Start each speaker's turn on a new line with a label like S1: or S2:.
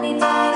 S1: 你在